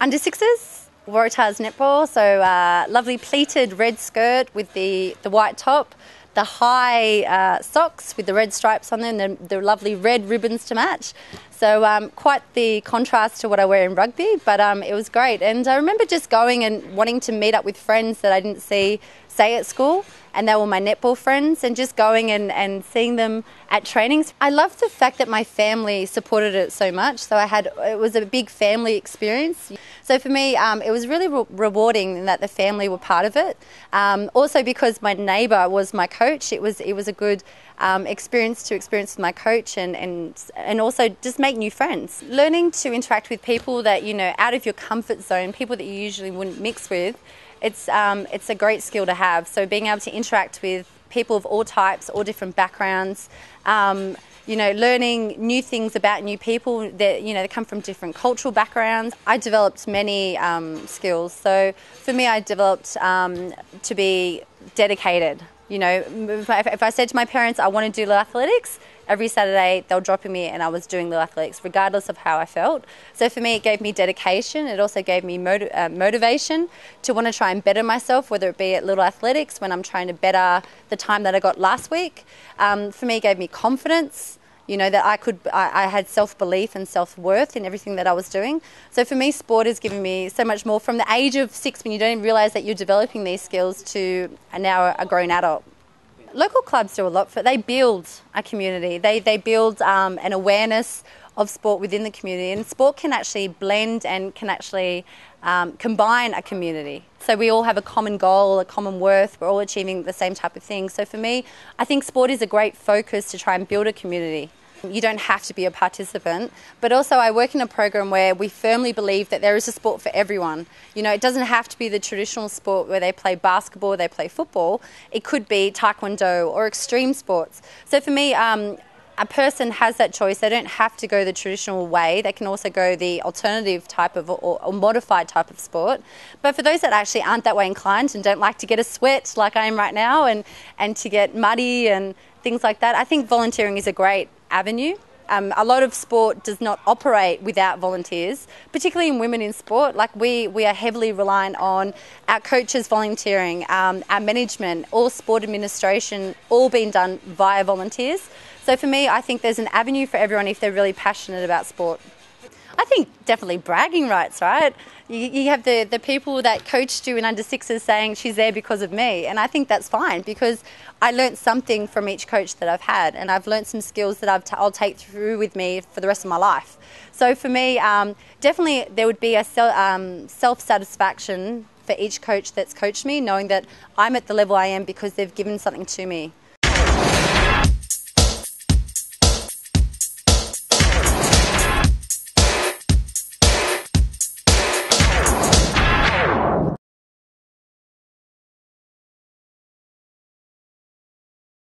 under sixes, Waratahs netball. So uh, lovely pleated red skirt with the, the white top, the high uh, socks with the red stripes on them, the, the lovely red ribbons to match. So um, quite the contrast to what I wear in rugby, but um, it was great. And I remember just going and wanting to meet up with friends that I didn't see, say, at school, and they were my netball friends, and just going and, and seeing them at trainings. I loved the fact that my family supported it so much. So I had it was a big family experience. So for me, um, it was really re- rewarding that the family were part of it. Um, also because my neighbour was my coach, it was it was a good um, experience to experience with my coach, and and and also just make new friends. Learning to interact with people that you know out of your comfort zone, people that you usually wouldn't mix with it's um, it's a great skill to have. So being able to interact with people of all types, all different backgrounds. Um, you know, learning new things about new people that you know they come from different cultural backgrounds. I developed many um, skills. So for me, I developed um, to be dedicated. You know, if I, said to my parents, I want to do little athletics, every Saturday they were dropping me and I was doing little athletics, regardless of how I felt. So for me, it gave me dedication. It also gave me motiv- uh, motivation to want to try and better myself, whether it be at little athletics when I'm trying to better the time that I got last week. Um, for me, it gave me confidence you know that I could I, I had self-belief and self-worth in everything that I was doing. So for me sport has given me so much more from the age of six when you don't even realize that you're developing these skills to now a grown adult. Local clubs do a lot for they build a community. They they build um, an awareness of sport within the community. And sport can actually blend and can actually um, combine a community. So we all have a common goal a common worth. We're all achieving the same type of thing. So for me i think sport is a great focus to try and build a community you don't have to be a participant, but also I work in a program where we firmly believe that there is a sport for everyone. You know, it doesn't have to be the traditional sport where they play basketball, they play football. It could be taekwondo or extreme sports. So for me, um, a person has that choice. They don't have to go the traditional way. They can also go the alternative type of or, or, modified type of sport. But for those that actually aren't that way inclined and don't like to get a sweat like I am right now and, and to get muddy and things like that, I think volunteering is a great avenue. Um, a lot of sport does not operate without volunteers, particularly in women in sport. Like we, we are heavily reliant on our coaches volunteering, um, our management, all sport administration, all being done via volunteers. So for me, I think there's an avenue for everyone if they're really passionate about sport. I think definitely bragging rights, right? You, you, have the, the people that coached you in under sixes saying she's there because of me. And I think that's fine because I learnt something from each coach that I've had and I've learnt some skills that I've t- I'll take through with me for the rest of my life. So for me, um, definitely there would be a um, self satisfaction for each coach that's coached me, knowing that I'm at the level I am because they've given something to me.